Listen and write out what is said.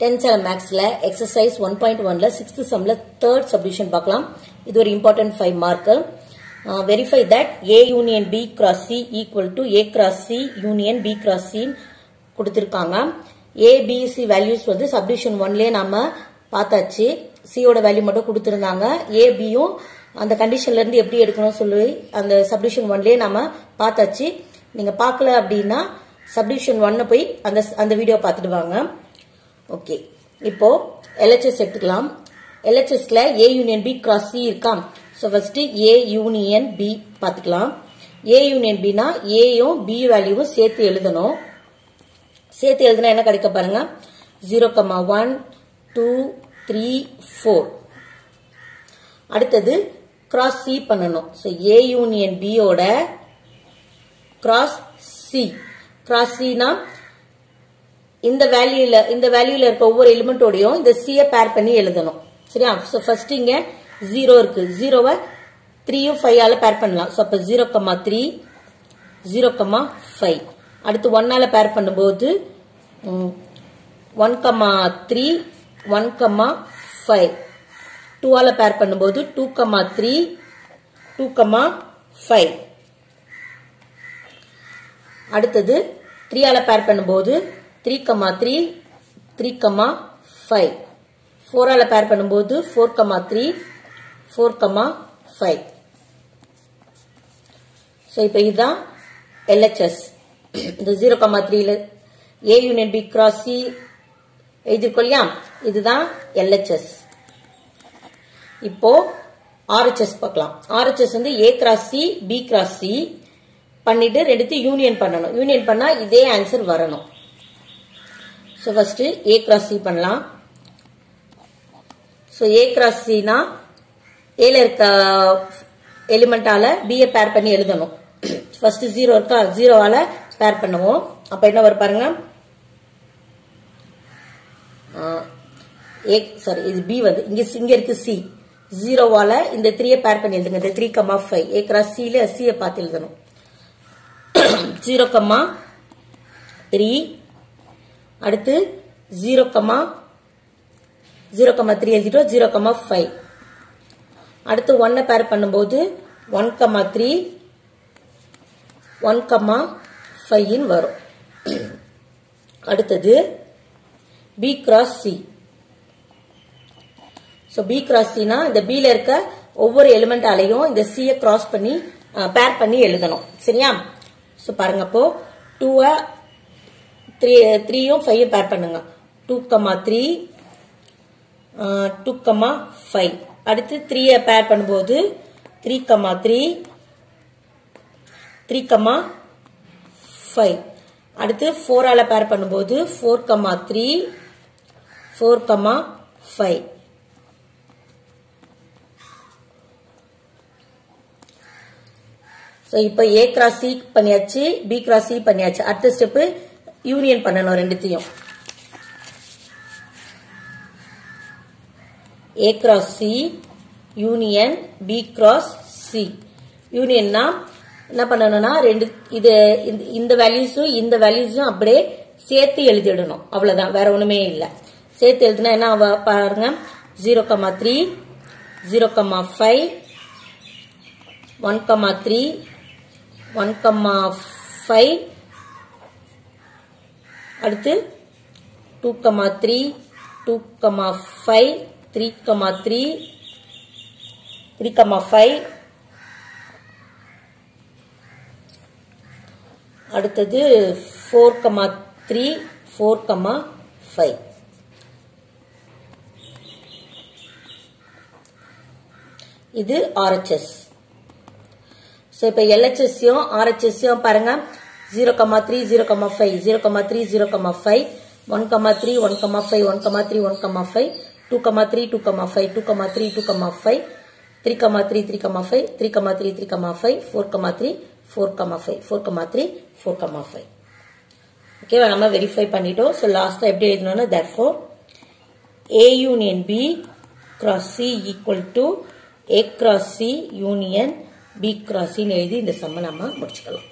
Tenth செல மேக்ஸில் exercise one point ஒன்ல சிக்ஸ்த் சம்ல தேர்ட் சப்டிஷன் பார்க்கலாம். இது ஒரு important five mark verify that A union B cross C equal to A cross C union B cross சின்னு கொடுத்துருக்காங்க. ABC values வந்து சப்டிஷன் ஒன்லேயே நாம பார்த்தாச்சு. சியோட வேல்யூ மட்டும் கொடுத்துருந்தாங்க. ஏபியும் அந்த கண்டிஷன்ல இருந்து எப்படி எடுக்கணும்னு சொல்லி அந்த சப்டிஷன் ஒன்லேயே நாம பார்த்தாச்சு. நீங்க பார்க்கல அப்படின்னா சப்டிஷன் ஒன்னை போய் அந்த அந்த வீடியோ பார்த்துட்டு வாங்க. ஓகே. இப்போ எல்ஹெச்எஸ் எடுத்துக்கலாம். எல்ஹெச்எஸ்ல A union B cross C இருக்காம் so first A union B பார்த்துக்கலாம். ஏ யூனியன் பினா ஏயும் பி வேல்யூவும் சேர்த்து எழுதணும். சேர்த்து எழுதுனா என்ன கிடைக்க பாருங்க? Zero comma one two three four அடுத்தது கிராஸ் சி பண்ணணும். ஸோ ஏ யூனியன் பியோட கிராஸ் சி கிராஸ் சினா இந்த வேல்யூல இந்த வேல்யூல இருக்க ஒவ்வொரு எலிமெண்டோடையும் இந்த சியை பேர் பண்ணி எழுதணும். சரியா? ஸோ ஃபர்ஸ்ட் இங்க ஜீரோ இருக்கு. ஜீரோவை த்ரீயும் ஃபைவ் பேர் பண்ணலாம். ஸோ அப்போ zero comma three zero comma five அடுத்து ஒன்னால பேர் பண்ணும்போது one comma three one comma five டூவால pair பண்ணும்போது two comma three two comma five அடுத்தது த்ரீயால பேர் பண்ணும்போது three comma three three comma five ஃபோரால pair பண்ணும்போது four comma three four comma five so இப்போ இதுதான் எல்ஹெச்எஸ் இந்த ஜீரோ கமா த்ரீல A union B cross C எழுதிருக்கோம் இல்லையா இதுதான் எல்ஹெச்எஸ் இப்போ ஆர்ஹெச்எஸ் பார்க்கலாம். ஆர்ஹெச்எஸ் வந்து A cross C B cross C பண்ணிட்டு ரெண்டுத்தையும் யூனியன் பண்ணணும். யூனியன் பண்ணா இதே ஆன்சர் வரணும். So first A cross C பண்ணலாம். ஸோ ஏ கிராஸ் சினா ஏல இருக்க எலிமெண்டால பிஏ பேர் பண்ணி எழுதணும். ஃபர்ஸ்ட் ஜீரோ இருக்கா? ஜீரோவால பேர் பண்ணுவோம். அப்ப என்ன வரும் பாருங்க? ஏ சாரி இது பி வந்து இங்க இங்க இருக்கு சி ஜீரோவால இந்த த்ரீயை பேர் பண்ணி எழுதுங்க. இந்த three comma five A cross சில சியை பார்த்து எழுதணும். ஜீரோ கம்மா த்ரீ அடுத்து zero comma zero comma three எழுதிட்டோம் ஜீரோ கமா ஃபைவ் அடுத்து ஒன்னை பேர் பண்ணும்போது one comma three one comma ஃபைவ்னு வரும். அடுத்தது B cross C so B cross சினா இந்த பியில் இருக்க ஒவ்வொரு எலிமெண்டாலையும் இந்த சியை கிராஸ் பண்ணி பேர் பண்ணி எழுதணும். சரியா? ஸோ பாருங்க அப்போ டூவை த்ரீ த்ரீயும் ஃபைவ் பேர் பண்ணுங்க. Two comma three two comma five அடுத்து த்ரீயை பேர் பண்ணும்போது three comma three three comma five அடுத்து ஃபோரால் பேர் பண்ணும்போது four comma three four comma five so இப்போ ஏ கிராஸ் சி பண்ணியாச்சு பி கிராஸ் சி பண்ணியாச்சு. அடுத்த ஸ்டெப்பு யூனியன் பண்ணணும் ரெண்டுத்தையும். A cross C union B cross C யூனியன்னா என்ன பண்ணணும்னா ரெண்டு இது இந்த வேல்யூஸும் இந்த வேல்யூஸும் அப்படியே சேர்த்து எழுதிடணும். அவ்வளவுதான். வேற ஒண்ணுமே இல்லை. சேர்த்து எழுதுனா என்ன பாருங்க. Zero comma three zero comma five one comma three one comma five அடுத்து two comma three two comma five three comma three three comma five அடுத்தது four comma three four comma five இது ஆர்ஹெச்எஸ் ஸோ இப்போ எல்ஹெச்எஸ்ஸையும் ஆர்ஹெச்எஸ்ஸையும் பாருங்கள் zero comma three zero comma five zero comma three zero comma five one comma three one comma five one comma three one comma five two comma three two comma five two comma three two 1, five three comma three 5, comma five three comma three three comma five four comma three four comma five four comma three four comma five ஓகேவா நம்ம verify பண்ணிட்டோம் so லாஸ்ட்டாக எப்படி எழுதணும்னா therefore A union B cross C equal to A cross C union B cross சின்னு எழுதி இந்த சம்மை நம்ம முடிச்சுக்கலாம்